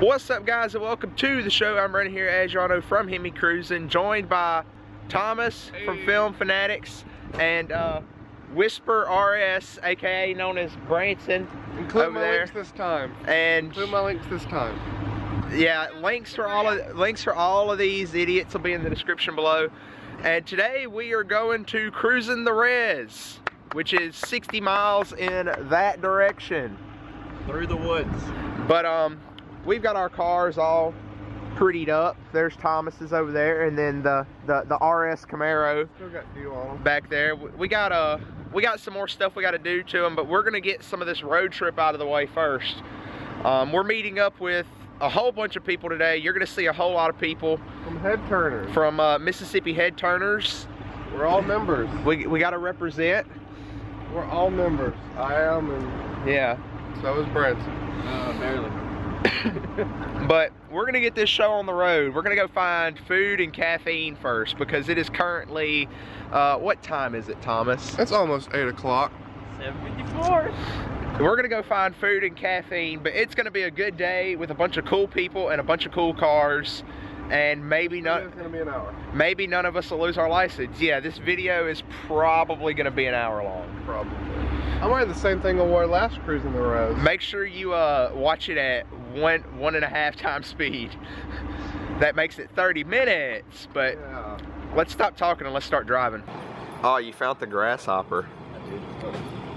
What's up guys and welcome to the show. I'm running here as y'all know from HemiCruisin joined by Thomas hey. from Film Fanatics and uh, Whisper RS aka known as Branson Include over my there. links this time. And Include my links this time. Yeah, links for all of links for all of these idiots will be in the description below. And today we are going to Cruisin' the Rez, which is 60 miles in that direction. Through the woods. But um we've got our cars all prettied up. There's Thomas's over there, and then the the, the RS Camaro Still got deal on them. back there. We got uh we got some more stuff we got to do to them, but we're gonna get some of this road trip out of the way first. Um, we're meeting up with a whole bunch of people today. You're gonna see a whole lot of people From HeadTurners. from uh, Mississippi HeadTurners. We're all members. We we got to represent. We're all members. I am, and Yeah. so is Branson. Uh, barely. But we're gonna get this show on the road. We're gonna go find food and caffeine first because it is currently, uh, what time is it, Thomas? It's almost 8 o'clock. 754. We're gonna go find food and caffeine, but it's gonna be a good day with a bunch of cool people and a bunch of cool cars, and maybe It's not, gonna be an hour, maybe none of us will lose our license. Yeah, this video is probably gonna be an hour long. probably. I'm wearing the same thing I wore last cruising the road. Make sure you uh, watch it at one one and a half times speed. that makes it 30 minutes, but Yeah. let's stop talking and let's start driving. Oh, you found the grasshopper.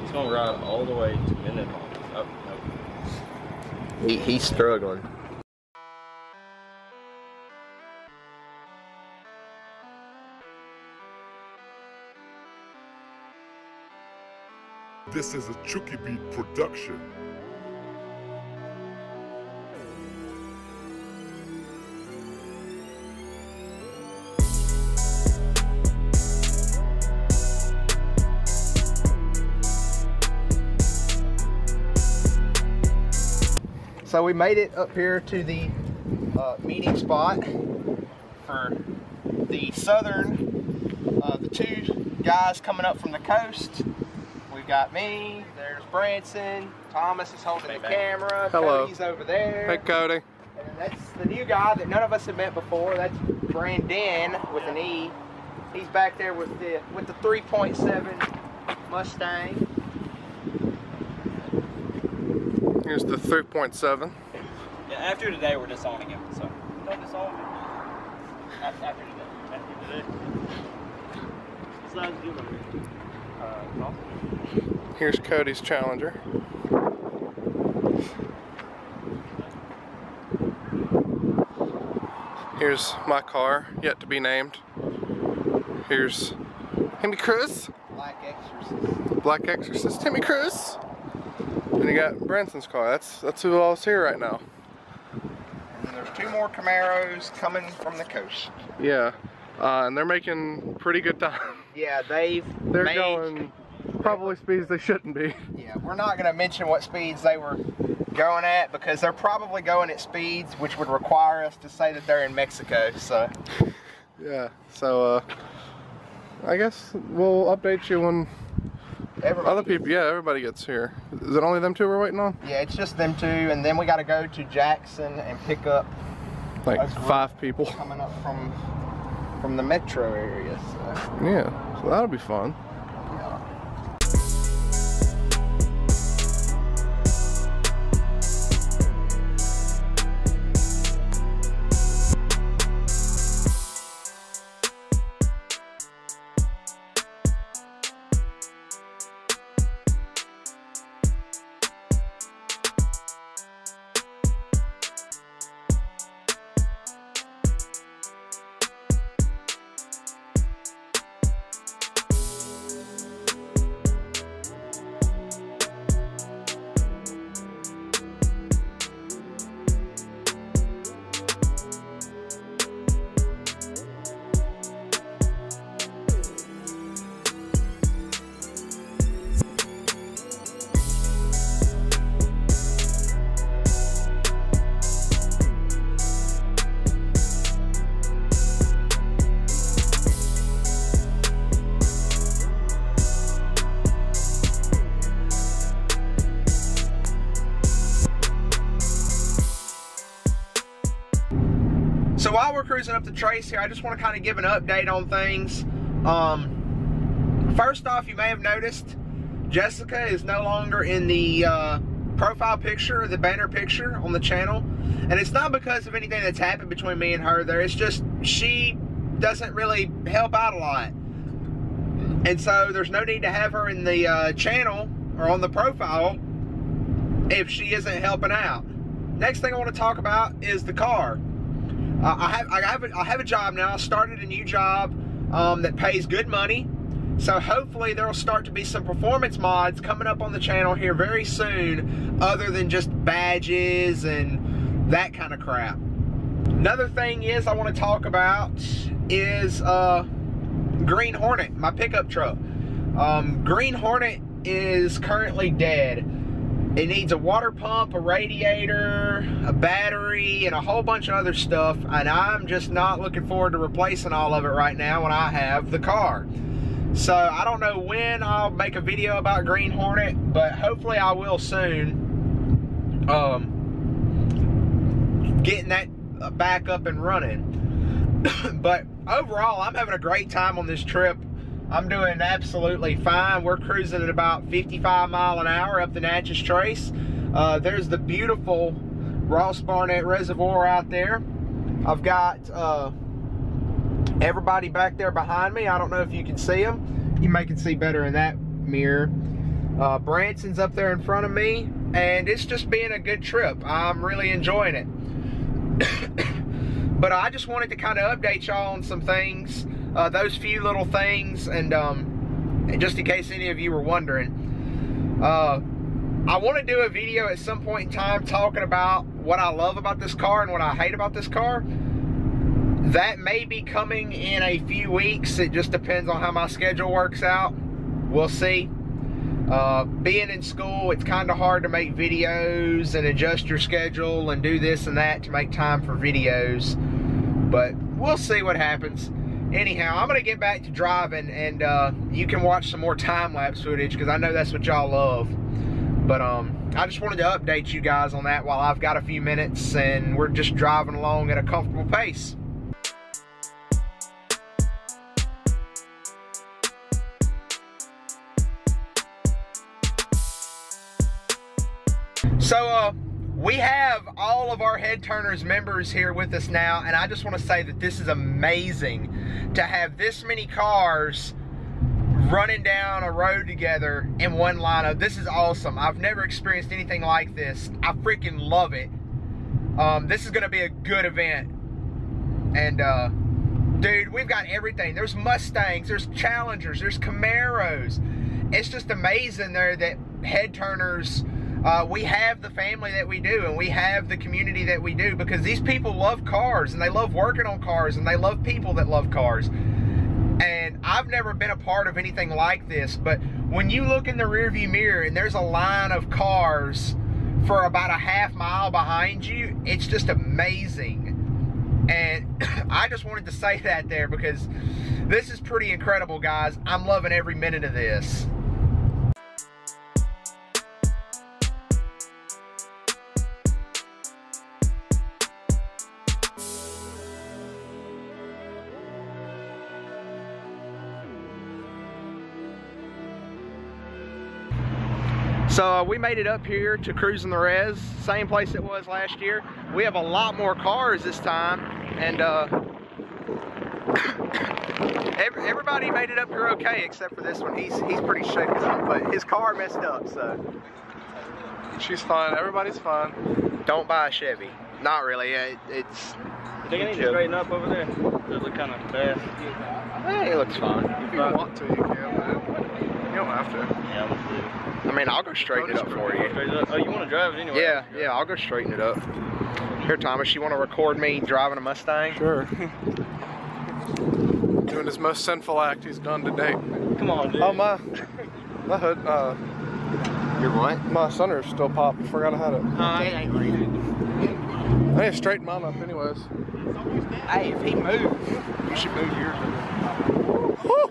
It's gonna ride all the way to Mendenhall. Oh, no. He, he's struggling. This is a ChukiBeat production. So we made it up here to the uh, meeting spot for the southern, uh, the two guys coming up from the coast. We've got me, there's Branson, Thomas is holding the Hey, camera, Hello. Cody's over there. Hey, Cody. And that's the new guy that none of us have met before. That's Brandon with an E. He's back there with the with the 3.7 Mustang. Here's the 3.7. Yeah, after today, we're disowning him. So don't disown him. After, after today. After today. Besides you, uh, no. Here's Cody's Challenger. Here's my car, yet to be named. Here's Timmy Cruz, Black Exorcist. Black Exorcist, Timmy Cruz. And you got Branson's car. That's that's who all's here right now. And there's two more Camaros coming from the coast. Yeah, uh, and they're making pretty good time. Yeah, they've They're made- going probably speeds they shouldn't be. Yeah, we're not gonna mention what speeds they were going at because they're probably going at speeds which would require us to say that they're in Mexico. So Yeah, so uh, I guess we'll update you when everybody, other people. Yeah, everybody gets here. Is it only them two we're waiting on? Yeah, it's just them two, and then we got to go to Jackson and pick up Like five people. coming up from from the metro area. So. Yeah, so that'll be fun. So while we're cruising up the trace here, I just want to kind of give an update on things. Um, first off, you may have noticed Jessica is no longer in the uh, profile picture, the banner picture on the channel. And it's not because of anything that's happened between me and her there. It's just she doesn't really help out a lot. And so there's no need to have her in the uh, channel or on the profile if she isn't helping out. Next thing I want to talk about is the car. Uh, I have I have a, I have a job now. I started a new job um, that pays good money. So hopefully there will start to be some performance mods coming up on the channel here very soon, other than just badges and that kind of crap. Another thing is I want to talk about is uh, Green Hornet, my pickup truck. Um, Green Hornet is currently dead. It needs a water pump, a radiator, a battery, and a whole bunch of other stuff. And I'm just not looking forward to replacing all of it right now when I have the car. So I don't know when I'll make a video about Green Hornet, but hopefully I will soon. Um, getting that back up and running. but overall, I'm having a great time on this trip. I'm doing absolutely fine. We're cruising at about 55 mile an hour up the Natchez Trace. Uh, there's the beautiful Ross Barnett Reservoir out there. I've got uh, everybody back there behind me. I don't know if you can see them. You may can see better in that mirror. Uh, Branson's up there in front of me, and it's just being a good trip. I'm really enjoying it. but I just wanted to kind of update y'all on some things uh, those few little things, and um, just in case any of you were wondering, uh, I want to do a video at some point in time talking about what I love about this car and what I hate about this car. That may be coming in a few weeks. It just depends on how my schedule works out. We'll see. Uh, being in school, it's kind of hard to make videos and adjust your schedule and do this and that to make time for videos. But we'll see what happens anyhow, I'm gonna get back to driving and uh, you can watch some more time-lapse footage because I know that's what y'all love. But um, I just wanted to update you guys on that while I've got a few minutes and we're just driving along at a comfortable pace. We have all of our HeadTurners members here with us now, and I just want to say that this is amazing to have this many cars running down a road together in one lineup. This is awesome. I've never experienced anything like this. I freaking love it. Um, this is going to be a good event. And, uh, dude, we've got everything. There's Mustangs, there's Challengers, there's Camaros. It's just amazing there that HeadTurners uh, we have the family that we do and we have the community that we do because these people love cars and they love working on cars and they love people that love cars. And I've never been a part of anything like this, but when you look in the rearview mirror and there's a line of cars for about a half mile behind you, it's just amazing. And I just wanted to say that there because this is pretty incredible, guys. I'm loving every minute of this. So uh, we made it up here to Cruisin' the Rez, same place it was last year. We have a lot more cars this time, and uh, everybody made it up here okay except for this one. He's he's pretty shaky, but his car messed up, so. She's fine. Everybody's fine. Don't buy a Chevy. Not really. It, it's. You think I need to straighten up over there? Does look kind of bad? Hey, it looks fine. If you want to, you can, man. You don't have to. Yeah, I'm gonna do. I mean, I'll go straighten it up for you. Oh, you want to drive it anyway? Yeah, yeah, I'll go straighten it up. Here, Thomas, you want to record me driving a Mustang? Sure. Doing his most sinful act he's done to date. Come on, dude. Oh, my, my hood, uh, Your what? my sunroof still popped. Forgot I had it. Uh, it ain't reading. I need to straighten mine up anyways. Hey, if he moves, you should move yours.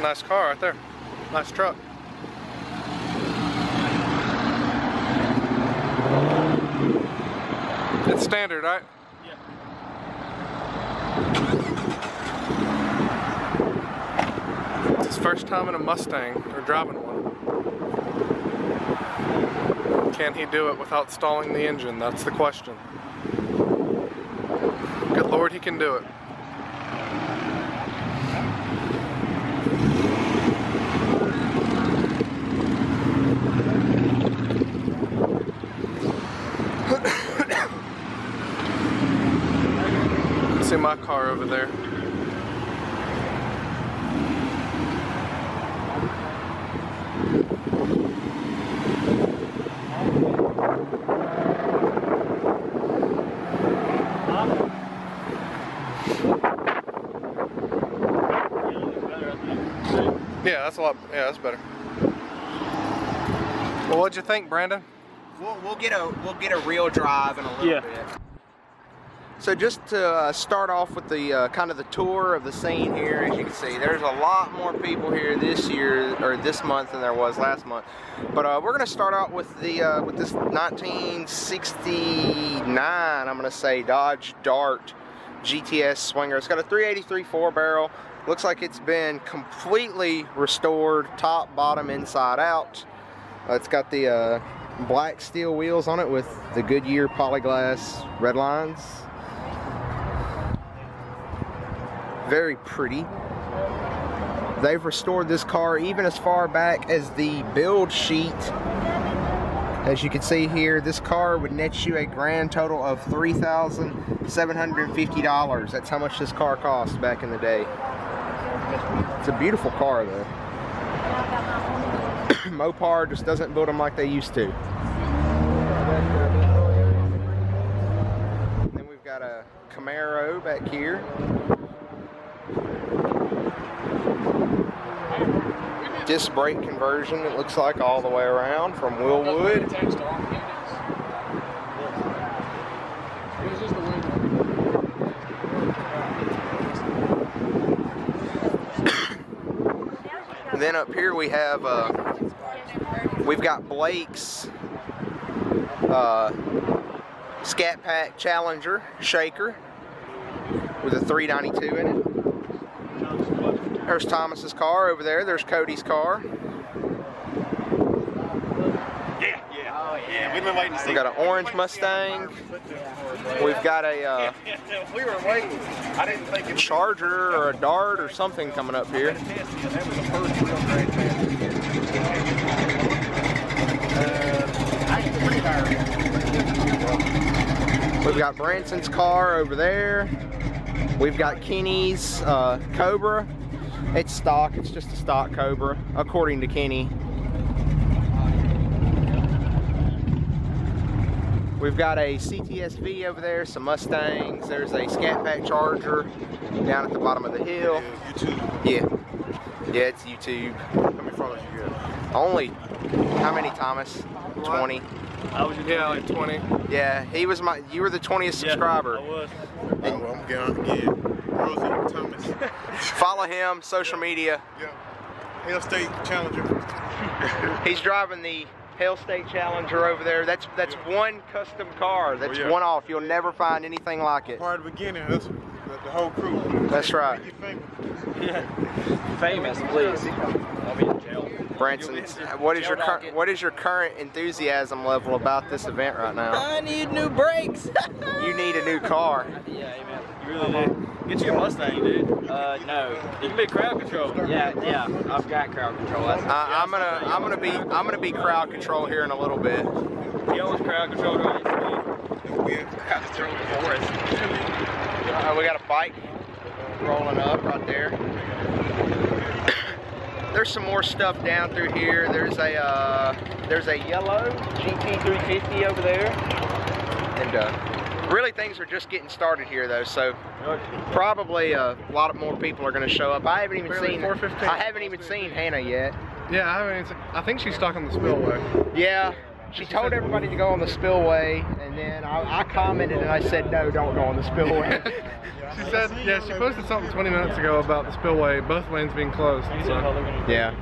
nice car right there. Nice truck. It's standard, right? Yeah. It's his first time in a Mustang, or driving one. Can he do it without stalling the engine? That's the question. Good lord, he can do it. My car over there. Yeah, that's a lot. Yeah, that's better. Well, what'd you think, Brandon? We'll, we'll get a we'll get a real drive in a little Yeah. bit. So just to uh, start off with the uh, kind of the tour of the scene here, as you can see, there's a lot more people here this year or this month than there was last month. But uh, we're gonna start out with the uh, with this 1969, I'm gonna say Dodge Dart GTS Swinger. It's got a 383 four barrel. Looks like it's been completely restored, top, bottom, inside out. Uh, it's got the uh, black steel wheels on it with the Goodyear polyglass red lines. Very pretty. They've restored this car even as far back as the build sheet. As you can see here, this car would net you a grand total of $3,750. That's how much this car cost back in the day. It's a beautiful car though. Mopar just doesn't build them like they used to. Then we've got a Camaro back here. Disc brake conversion, it looks like all the way around from Wilwood. And then up here we have uh, we've got Blake's uh, Scat Pack Challenger shaker with a 392 in it. There's Thomas's car over there. There's Cody's car. Yeah, yeah. yeah, we've been waiting to see. We got an orange Mustang. We've got a uh, we were waiting. I didn't think it Charger or a Dart or something coming up here. test yet. That was the first real great test. Uh, I ain't pretty tired. We've got Branson's car over there. We've got Kenny's uh, Cobra. It's stock. It's just a stock Cobra, according to Kenny. We've got a CTSV over there, some Mustangs. There's a Scat Pack Charger down at the bottom of the hill. YouTube. Yeah. Yeah, it's YouTube. How many followers you got? Only, how many, Thomas? 20. I was Yeah, like 20. Yeah, he was my, you were the 20th subscriber. I was. Oh, well, I'm getting again. Rosie Thomas. Follow him, social media. yeah. Hell State Challenger. He's driving the Hell State Challenger over there. That's that's one custom car. That's Oh, yeah. one off. You'll never find anything like it. Part of the beginning. That's the, the whole crew. That's right. Make you famous. Famous, please. I'll be in jail. Branson, what is your cur- what is your current enthusiasm level about this event right now? I need new brakes. You need a new car. Yeah, amen. You really do. Get you a Mustang, dude. Uh, no. You can be crowd control. Yeah, yeah. I've got crowd control. That's, I, I'm gonna I'm gonna be I'm gonna be crowd control here in a little bit. He owns crowd control. Right? Yeah. Crowd control the forest. Uh, we got a bike rolling up right there. There's some more stuff down through here. There's a uh, there's a yellow GT350 over there, and uh, really things are just getting started here though. So probably a lot of more people are going to show up. I haven't even seen 4:15. I haven't even seen Hannah yet. Yeah, I haven't. seen- I think she's stuck on the spillway. Yeah. She told everybody to go on the spillway, and then I, I commented and I said, no, don't go on the spillway. She said, yeah, she posted something 20 minutes ago about the spillway, both lanes being closed. So. Yeah.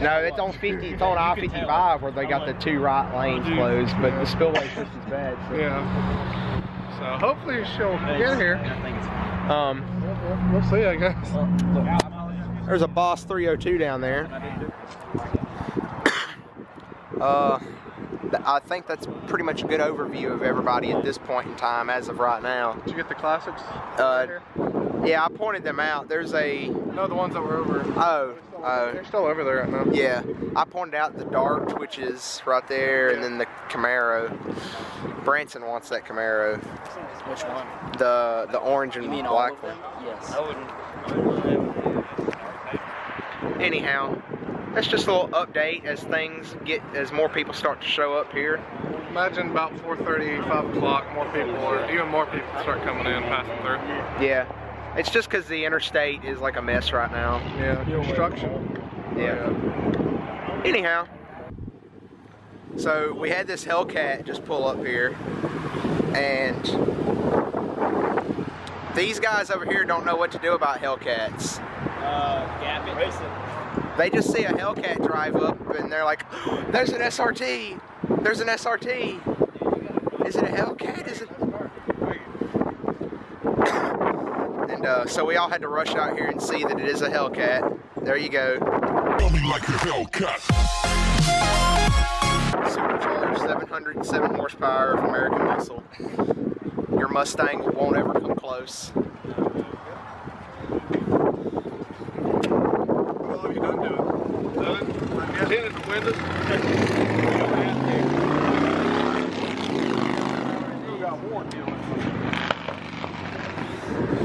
No, it's on 50. It's on I-55 where they got the two right lanes mm-hmm. closed, but the spillway's just as bad. So. Yeah. So hopefully she'll get here. I think it's fine. Um, We'll, we'll- we'll see, I guess. There's a Boss 302 down there. Uh, I think that's pretty much a good overview of everybody at this point in time as of right now. Did you get the classics? Uh, here? Yeah, I pointed them out. There's a No, the ones that were over. oh oh They're still over there right now. yeah. I pointed out the Dart, which is right there, and then the Camaro. Branson wants that Camaro, Which one? the the orange and You mean all black of one. Yes. I wouldn't. Anyhow, that's just a little update as things get as more people start to show up here. Imagine about 4.30, 5 o'clock, more people, or even more people start coming in, passing through. Yeah, it's just because the interstate is like a mess right now. Yeah, construction. Yeah. Anyhow, so we had this Hellcat just pull up here, and these guys over here don't know what to do about Hellcats. Uh, Gap it. Race it. They just see a Hellcat drive up, and they're like, "There's an SRT. There's an SRT. Is it a Hellcat? Is it?" And uh, so we all had to rush out here and see that it is a Hellcat. There you go. Blow me like a Hellcat. supercharged 707 horsepower of American muscle. Your Mustang won't ever come close. How long you done doing? Done? Tinted the got warranty on it.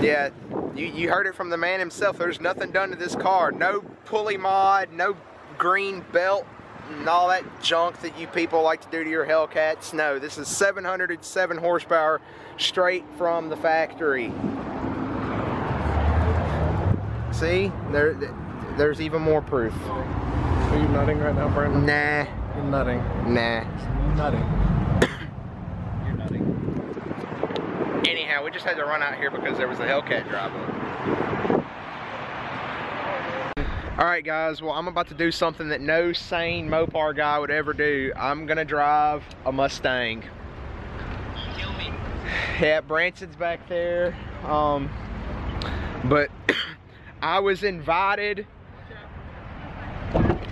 Yeah, you, you heard it from the man himself. There's nothing done to this car. No pulley mod, no green belt, and all that junk that you people like to do to your Hellcats. No, this is 707 horsepower straight from the factory. See, there, there's even more proof. Are you nutting right now, Brandon? Nah, You're nutting. nah. You're nutting. You're nutting. Anyhow, we just had to run out here because there was a Hellcat drive up. All right, guys. Well, I'm about to do something that no sane Mopar guy would ever do. I'm gonna drive a Mustang. Kill me. Yeah, Branson's back there. Um, but I was invited.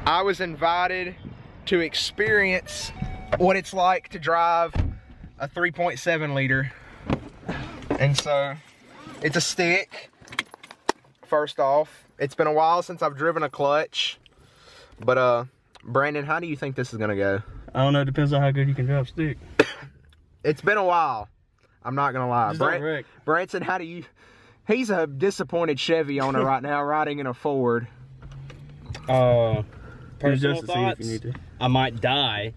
I was invited to experience what it's like to drive a 3.7 liter. And so it's a stick. First off, it's been a while since I've driven a clutch. But uh Brandon, how do you think this is gonna go? I don't know. It depends on how good you can drive stick. It's been a while. I'm not gonna lie. Just don't Bran- Branson, how do you? He's a disappointed Chevy owner right now, riding in a Ford. Uh, personal just to see if thoughts. you need to. I might die.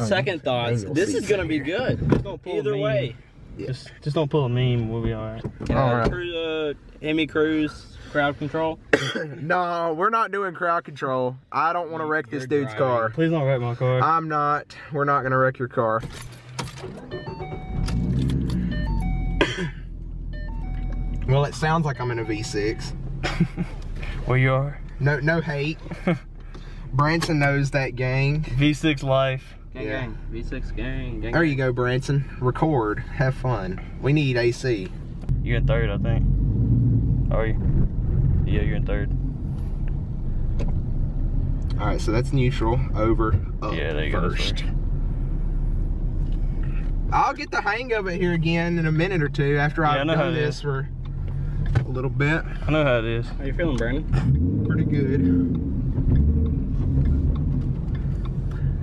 Second thoughts. This is gonna be good. Don't pull a Either meme. way. Just, just don't pull a meme. We'll be all right. Uh, All right. Cru- uh, Hemi Cruise crowd control. No, we're not doing crowd control. I don't want to wreck this dude's driving. car. Please don't wreck my car. I'm not. We're not gonna wreck your car. well, it sounds like I'm in a V6. Where you are? No, no hate. Branson knows that gang. V6 life. Gang, Yeah. gang. V6 gang. gang There you go, Branson. Record. Have fun. We need AC. You're in third, I think. Are you? Yeah, you're in third. All right, so that's neutral. Over. Up Yeah, there you go, first. first. I'll get the hang of it here again in a minute or two after Yeah, I I've know done this is. for a little bit. I know how it is. How you feeling, Brandon? Pretty good.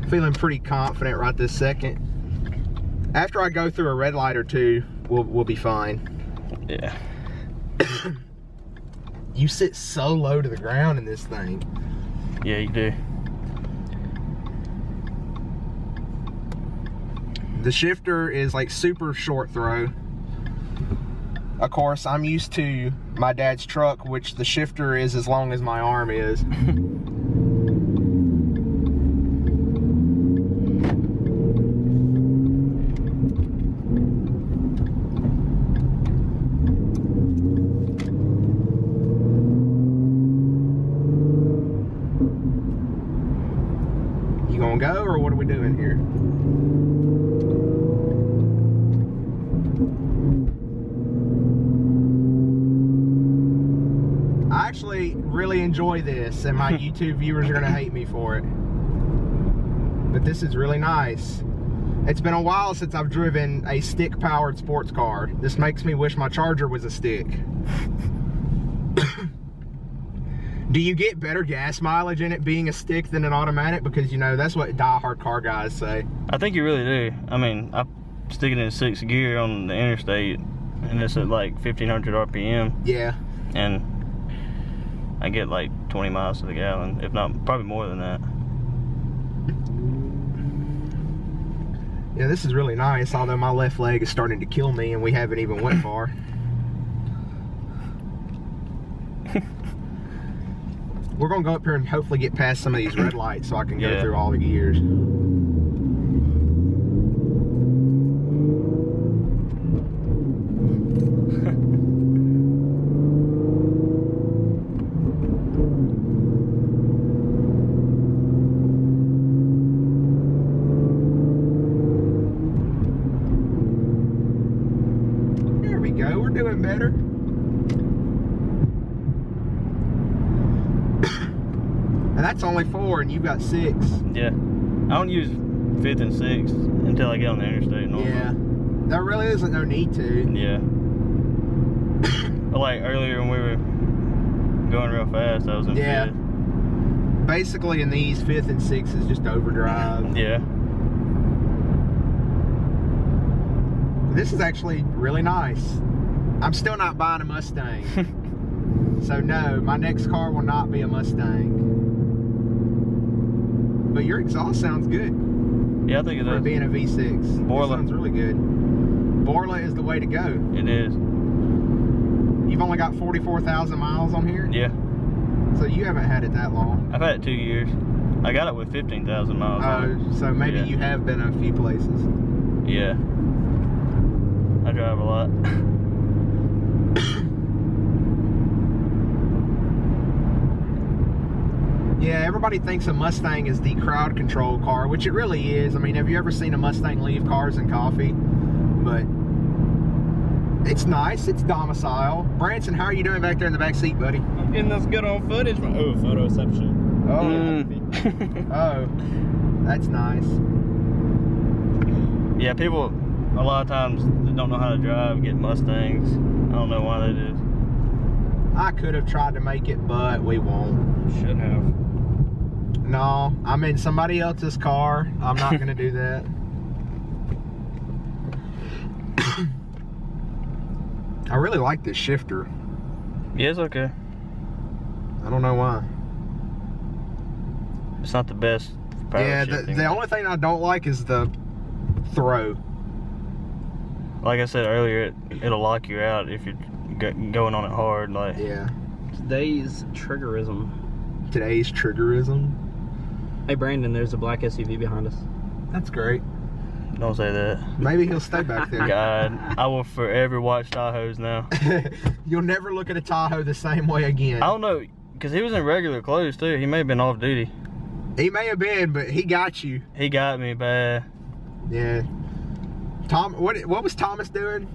Feeling pretty confident right this second. After I go through a red light or two, we'll we'll be fine. Yeah. You sit so low to the ground in this thing. Yeah, you do. The shifter is like super short throw. Of course, I'm used to my dad's truck, which the shifter is as long as my arm is. You gonna go or what are we doing here? actually really enjoy this, and my YouTube viewers are gonna hate me for it. But this is really nice. It's been a while since I've driven a stick-powered sports car. This makes me wish my Charger was a stick. Do you get better gas mileage in it being a stick than an automatic? Because you know that's what die-hard car guys say. I think you really do. I mean, I stick it in sixth gear on the interstate, and it's at like 1500 RPM, Yeah. and I get like 20 miles to the gallon, if not probably more than that. Yeah, this is really nice, although my left leg is starting to kill me and we haven't even went far. We're gonna go up here and hopefully get past some of these red lights so I can go Yeah. through all the gears. There we go, we're doing better. and that's only four, and you've got six. Yeah, I don't use fifth and sixth until I get on the interstate. Normally. Yeah. There really isn't no need to. Yeah. like earlier when we were going real fast, I was in Yeah. fifth. Basically, in these, fifth and sixth is just overdrive. Yeah. This is actually really nice. I'm still not buying a Mustang. so, no, my next car will not be a Mustang. But your exhaust sounds good. Yeah, I think it for is. being a V6. Borla. It sounds really good. Borla is the way to go. It is. You've only got 44,000 miles on here, Yeah. so you haven't had it that long. I've had it two years. I got it with 15,000 miles on Oh, so maybe Yeah. you have been a few places. Yeah. I drive a lot. Yeah, everybody thinks a Mustang is the crowd control car, which it really is. I mean, have you ever seen a Mustang leave cars and coffee? But it's nice. It's domicile. Branson, how are you doing back there in the back seat, buddy? I'm getting this good on footage. From, oh, photoception. Mm. Oh, that's nice. yeah, people a lot of times don't know how to drive get Mustangs. I don't know why that is. I could have tried to make it, but we won't. Should have. No, I'm in somebody else's car. I'm not gonna do that. I really like this shifter. Yeah, it's okay. I don't know why. It's not the best power yeah, the, the only thing I don't like is the throw. like I said earlier, it, it'll lock you out if you're going on it hard. Like, Yeah. Today's triggerism. Today's triggerism. Hey, Brandon, there's a black SUV behind us. That's great. don't say that. Maybe he'll stay back there. God, I will forever watch Tahoes now. You'll never look at a Tahoe the same way again. I don't know, because he was in regular clothes too. He may have been off duty. He may have been, but he got you. He got me bad. Yeah. Tom, what what was Thomas doing?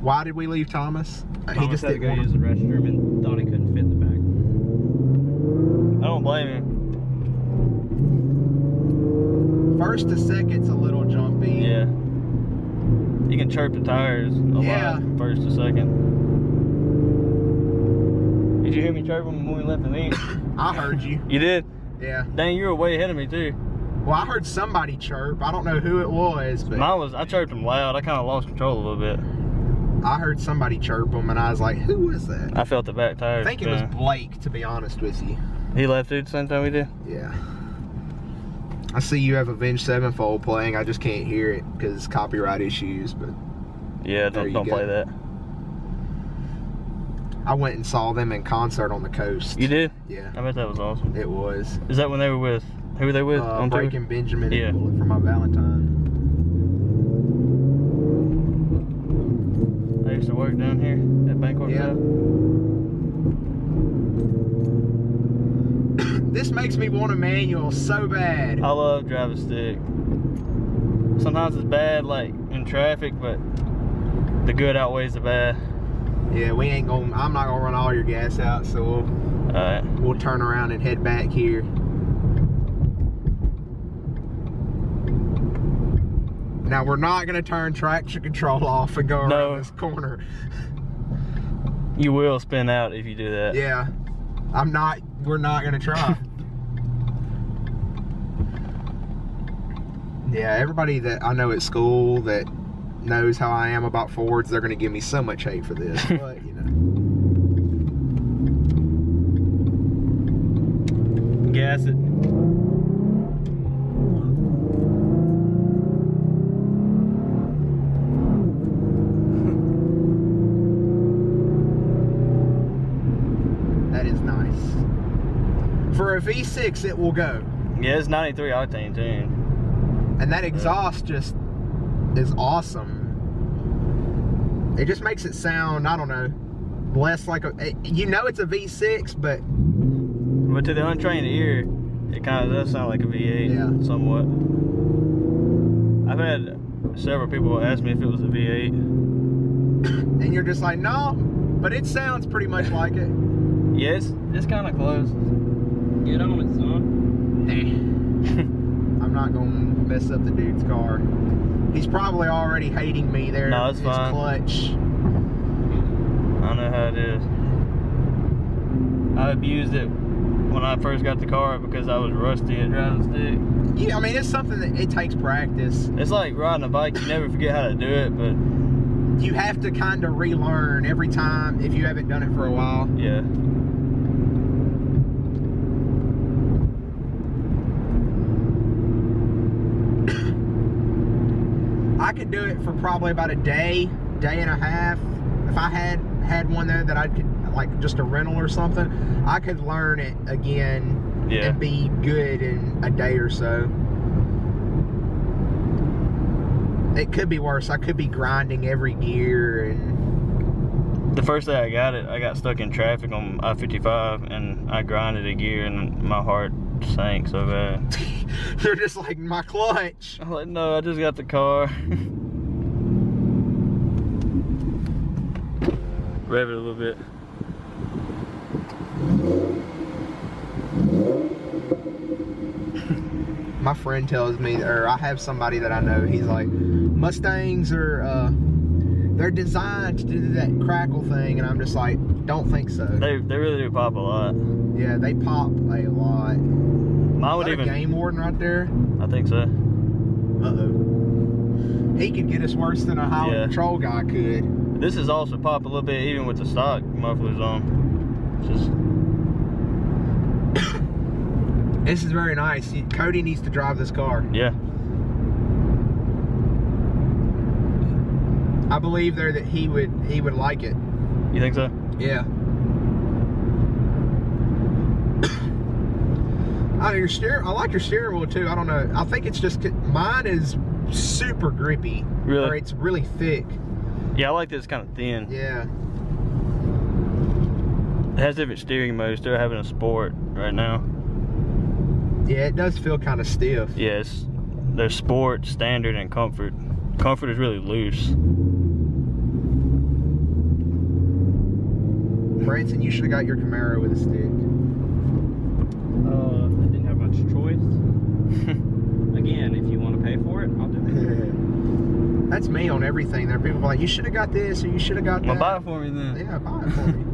Why did we leave Thomas? Uh, he just had to didn't go use the restroom and thought he couldn't fit in the back. I don't blame him. First to second's a little jumpy. Yeah. You can chirp the tires a Yeah. lot from first to second. Did you hear me chirping when we left the meet? I heard you. You did? Yeah. Dang, you were way ahead of me too. Well, I heard somebody chirp. I don't know who it was, but Mine was, I chirped him loud. I kind of lost control a little bit. I heard somebody chirp him, and I was like, "Who was that?" I felt the back tire. I think it was. Blake, to be honest with you. He left the same time we did. Yeah. I see you have Avenged Sevenfold playing. I just can't hear it because copyright issues. But Yeah, don't, don't play that. I went and saw them in concert on the coast. You did? Yeah, I bet that was awesome. it was. Is that when they were with? Who were they with? Uh, on tour? Breaking Benjamin Yeah. and Bullet for my Valentine. I used to work down here at Bancorp Yeah. South. This makes me want a manual so bad. I love driving stick. Sometimes it's bad, like in traffic, but the good outweighs the bad. Yeah, we ain't gonna. I'm not gonna run all your gas out, so we'll Alright. we'll turn around and head back here. Now we're not gonna turn traction control off and go around No. this corner. You will spin out if you do that. Yeah, I'm not. We're not gonna try. yeah, everybody that I know at school that knows how I am about Fords, they're gonna give me so much hate for this. but you know, Gas it. that is nice. For a V6, it will go, Yeah, it's 93 octane too. And that exhaust just is awesome. It just makes it sound, I don't know, less like a. it- You know, it's a V6, but But to the untrained ear, it kind of does sound like a V8 Yeah. somewhat. I've had several people ask me if it was a V8. and you're just like, no, but it sounds pretty much like it. Yes, it's kind of close. Get on it, son. I'm not gonna mess up the dude's car. He's probably already hating me there. No, it's his fine. clutch. I know how it is. I abused it when I first got the car because I was rusty at driving stick. Yeah, I mean it's something that it takes practice. It's like riding a bike, you never forget how to do it, but You have to kind of relearn every time if you haven't done it for a while. yeah. I could do it for probably about a day, day and a half. If I had had one there that I could like just a rental or something, I could learn it again Yeah. and be good in a day or so. It could be worse. I could be grinding every gear and The first day I got it, I got stuck in traffic on I-55 and I grinded a gear and my heart sank so bad. They're just like my clutch. I'm like, no, I just got the car. Rev it a little bit. My friend tells me, or I have somebody that I know. He's like, Mustangs are uh, they're designed to do that crackle thing, and I'm just like, don't think so. They, they really do pop a lot. Yeah, they pop a lot. Mine would even, game warden right there? I think so. Uh oh. He could get us worse than a highway Yeah. patrol guy could. This is also pop a little bit even with the stock mufflers on. Just This is very nice. Cody needs to drive this car. yeah. I believe there that he would he would like it. You think so? Yeah. I oh, your steer. I like your steering wheel too. I don't know. I think it's just mine is super grippy. Really? Or it's really thick. Yeah, I like this kind of thin. Yeah. It has different steering modes. They're having a sport right now. Yeah, it does feel kind of stiff. Yes, there's sport, standard, and comfort. Comfort is really loose. Branson, you should have got your Camaro with a stick. Uh, I didn't have much choice. Again, if you want to pay for it, I'll do it. That's me on everything. There are people like, you should have got this or you should have got Well, that. buy it for me then. Yeah, buy it for me.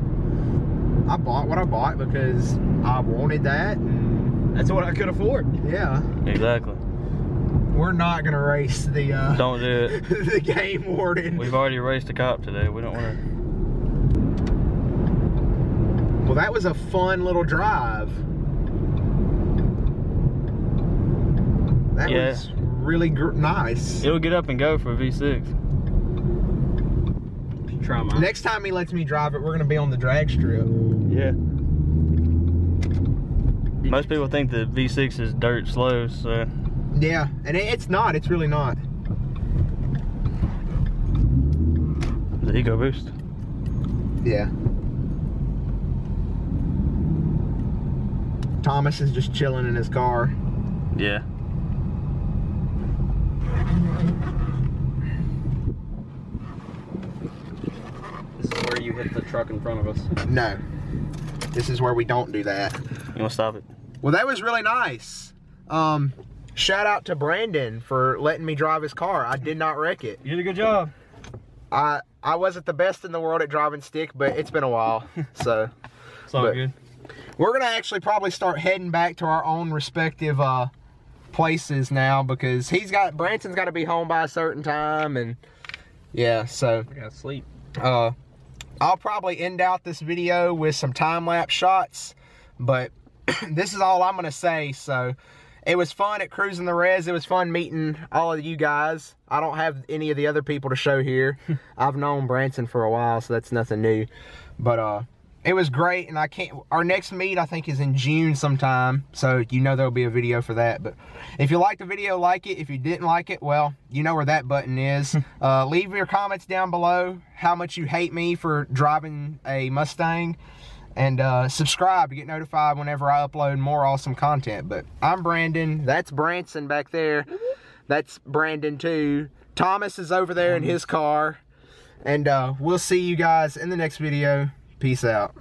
I bought what I bought because I wanted that. And That's what I could afford. yeah, Exactly. we're not gonna race the uh, Don't do it. the game warden. We've already raced a cop today. We don't want to. Well, that was a fun little drive. That Yeah. was really gr- nice. It'll get up and go for a V6. Try mine. Next time he lets me drive it, we're gonna be on the drag strip. Yeah. Most people think the V6 is dirt slow, so Yeah, and it's not. It's really not. the EcoBoost. Yeah. Thomas is just chilling in his car. Yeah. This is where you you hit the truck in front of us. No. This is where we don't do that. You wanna stop it? Well, that was really nice. Um, shout out to Brandon for letting me drive his car. I did not wreck it. You did a good job. I I wasn't the best in the world at driving stick, but it's been a while. So It's all But- good. we're gonna actually probably start heading back to our own respective uh places now because he's got Branson's got to be home by a certain time and yeah. So I gotta sleep. uh, I'll probably end out this video with some time lapse shots, but this is all I'm gonna say. So it was fun at Cruisin' the Rez. It was fun meeting all of you guys. I don't have any of the other people to show here. I've known Branson for a while, so that's nothing new. But uh, it was great, and I can't. Our next meet I think is in June sometime, so you know there'll be a video for that. But if you liked the video, like it. If you didn't like it, well, you know where that button is. uh, leave your comments down below how much you hate me for driving a Mustang, and uh, subscribe to get notified whenever I upload more awesome content. But I'm Brandon. That's Branson back there. That's Brandon too. Thomas is over there in his car. And uh, we'll see you guys in the next video. Peace out.